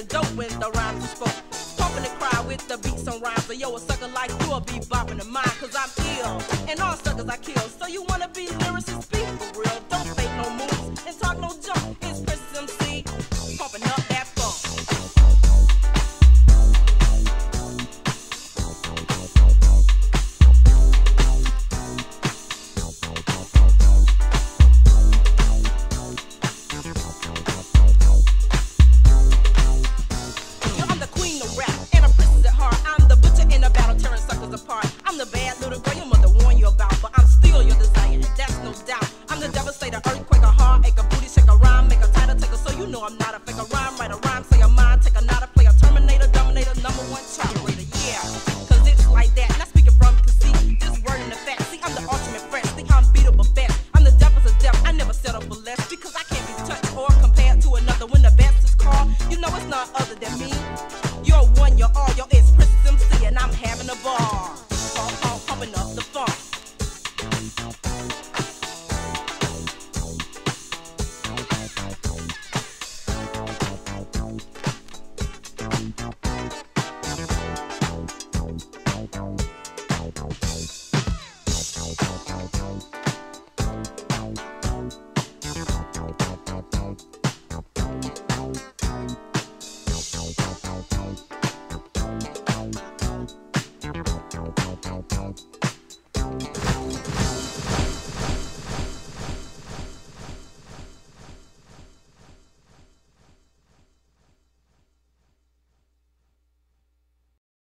than dope when the rhymes are spoke. Pumping the crowd with the beats on rhymes. So yo, a sucker like you'll be bopping the mind, cause I'm ill. And all suckers I kill. So you wanna be lyricist? bar, ache a booty, shake a rhyme, make a title, take a so you know I'm not a fake a rhyme, write a rhyme, say a mind, take a nod, play a terminator, dominator, number one tolerator, yeah. Cause it's like that, not speaking from conceit, just word in the fact. See, I'm the ultimate threat. see, I'm beatable best. I'm the devil's of death, I never settle for less because I can't be touched or compared to another when the best is called. You know it's not other than me.